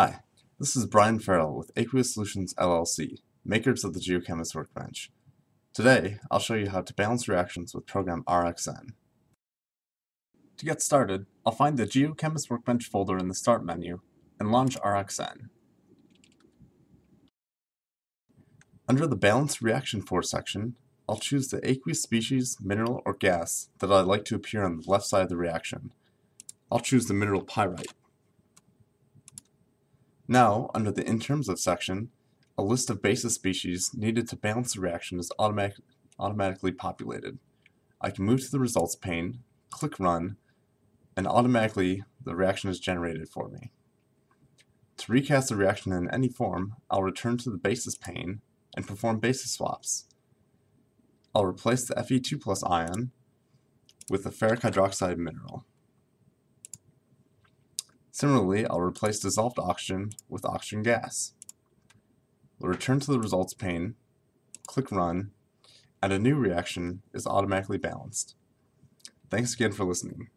Hi, this is Brian Farrell with Aqueous Solutions LLC, makers of the GeoChemist Workbench. Today, I'll show you how to balance reactions with program Rxn. To get started, I'll find the GeoChemist Workbench folder in the Start menu and launch Rxn. Under the Balance Reaction For section, I'll choose the aqueous species, mineral, or gas that I'd like to appear on the left side of the reaction. I'll choose the mineral pyrite. Now, under the In Terms of section, a list of basis species needed to balance the reaction is automatic, automatically populated. I can move to the results pane, click Run, and automatically the reaction is generated for me. To recast the reaction in any form, I'll return to the basis pane and perform basis swaps. I'll replace the Fe2 plus ion with the ferric hydroxide mineral. Similarly, I'll replace dissolved oxygen with oxygen gas. We'll return to the results pane, click Run, and a new reaction is automatically balanced. Thanks again for listening.